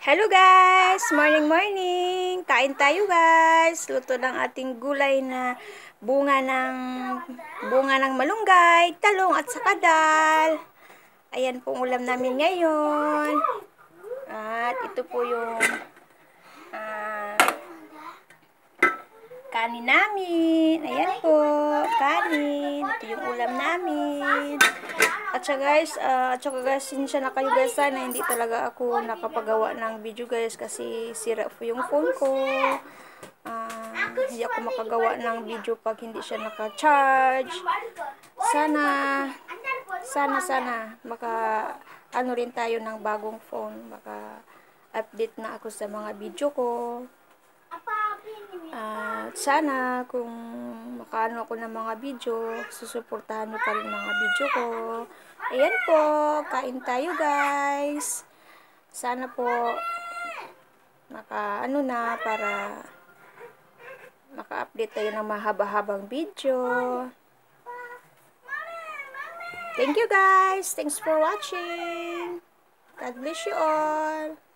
Hello guys! Morning, morning! Kain tayo guys! Luto ng ating gulay na bunga ng bunga ng malunggay, talong at sakadal. Ayan pong ulam namin ngayon. At ito po yung uh, kanin namin. Ayan po, yung ulam namin. At saka guys, uh, at saka guys, sinsya na kayo guys sana hindi talaga ako nakapagawa ng video guys kasi sira po yung phone ko. Uh, hindi ako makagawa ng video pag hindi siya naka-charge. Sana, sana, sana, maka, ano rin tayo ng bagong phone. Maka, update na ako sa mga video ko. Sana kung makaano ako ng mga video, susuportahan nyo pa rin mga video ko. Ayan po, kain tayo guys. Sana po maka ano na para maka-update tayo ng mahaba-habang video. Thank you guys. Thanks for watching. God bless you all.